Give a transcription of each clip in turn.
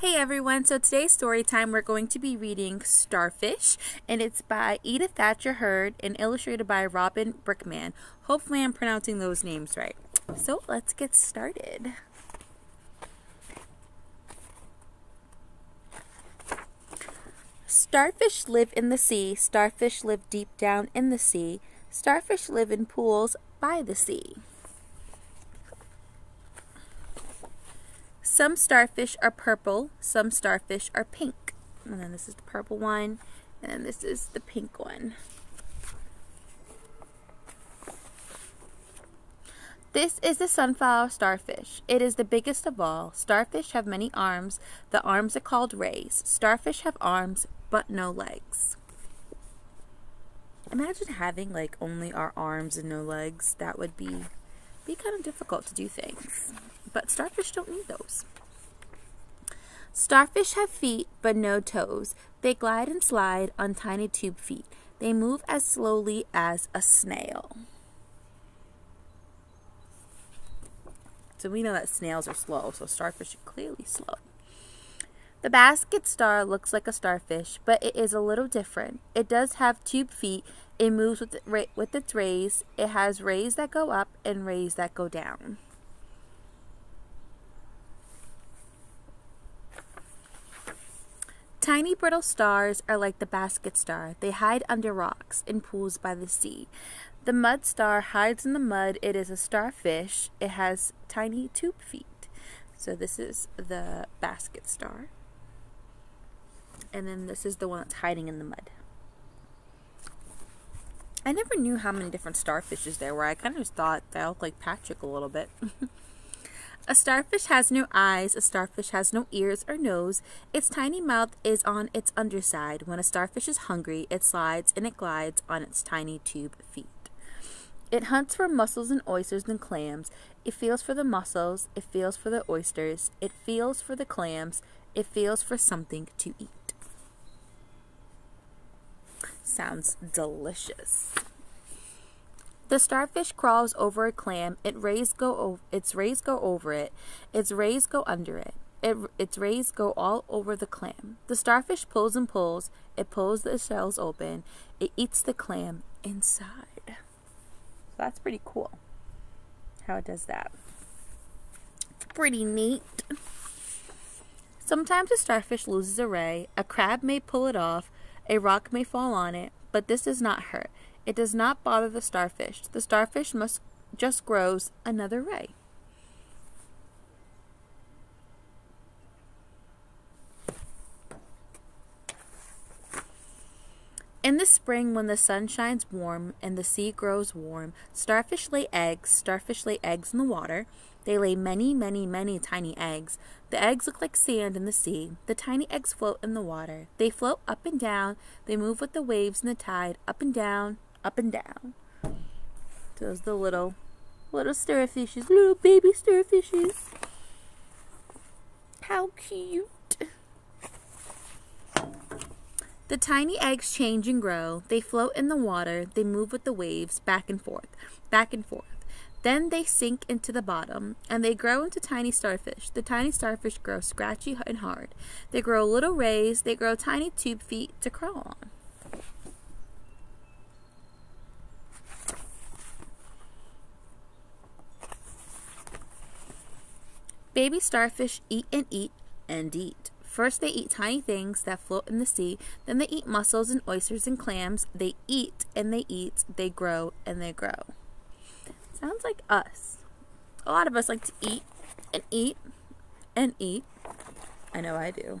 Hey everyone, so today's story time we're going to be reading Starfish and it's by Edith Thacher Hurd and illustrated by Robin Brickman. Hopefully I'm pronouncing those names right. So let's get started. Starfish live in the sea, starfish live deep down in the sea, starfish live in pools by the sea. Some starfish are purple, some starfish are pink. And then this is the purple one, and then this is the pink one. This is the sunflower starfish. It is the biggest of all. Starfish have many arms. The arms are called rays. Starfish have arms, but no legs. Imagine having like only our arms and no legs. That would be be kind of difficult to do things. But starfish don't need those. Starfish have feet but no toes. They glide and slide on tiny tube feet. They move as slowly as a snail. So we know that snails are slow, so starfish are clearly slow. The basket star looks like a starfish, but it is a little different. It does have tube feet it moves with, with its rays. It has rays that go up and rays that go down. Tiny brittle stars are like the basket star. They hide under rocks in pools by the sea. The mud star hides in the mud. It is a starfish. It has tiny tube feet. So this is the basket star. And then this is the one that's hiding in the mud. I never knew how many different starfishes there were. I kind of just thought they looked like Patrick a little bit. a starfish has no eyes. A starfish has no ears or nose. Its tiny mouth is on its underside. When a starfish is hungry, it slides and it glides on its tiny tube feet. It hunts for mussels and oysters and clams. It feels for the mussels. It feels for the oysters. It feels for the clams. It feels for something to eat. Sounds delicious. The starfish crawls over a clam. Its rays go its rays go over it. Its rays go under it. it. Its rays go all over the clam. The starfish pulls and pulls. It pulls the shells open. It eats the clam inside. So That's pretty cool. How it does that. Pretty neat. Sometimes a starfish loses a ray. A crab may pull it off. A rock may fall on it, but this does not hurt. It does not bother the starfish. The starfish must just grows another ray. In the spring, when the sun shines warm and the sea grows warm, starfish lay eggs. Starfish lay eggs in the water. They lay many, many, many tiny eggs. The eggs look like sand in the sea. The tiny eggs float in the water. They float up and down. They move with the waves and the tide, up and down, up and down. Those the little, little starfishes, little baby starfishes. How cute. The tiny eggs change and grow. They float in the water. They move with the waves back and forth, back and forth. Then they sink into the bottom, and they grow into tiny starfish. The tiny starfish grow scratchy and hard. They grow little rays. They grow tiny tube feet to crawl on. Baby starfish eat and eat and eat. First, they eat tiny things that float in the sea. Then, they eat mussels and oysters and clams. They eat and they eat. They grow and they grow. Sounds like us. A lot of us like to eat and eat and eat. I know I do.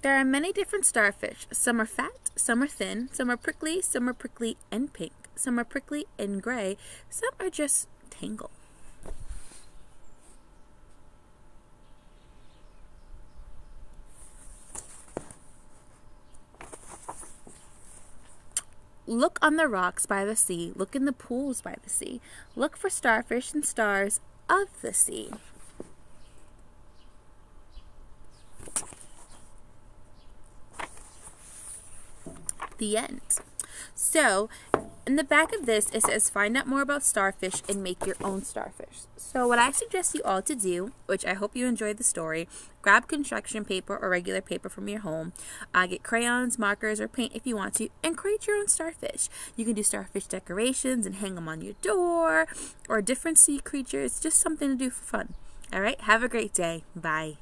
There are many different starfish. Some are fat, some are thin, some are prickly, some are prickly and pink, some are prickly and gray, some are just tangled. Look on the rocks by the sea. Look in the pools by the sea. Look for starfish and stars of the sea. The end. So, In the back of this, it says find out more about starfish and make your own starfish. So what I suggest you all to do, which I hope you enjoyed the story, grab construction paper or regular paper from your home, uh, get crayons, markers, or paint if you want to, and create your own starfish. You can do starfish decorations and hang them on your door, or different sea creatures, just something to do for fun. All right, have a great day. Bye.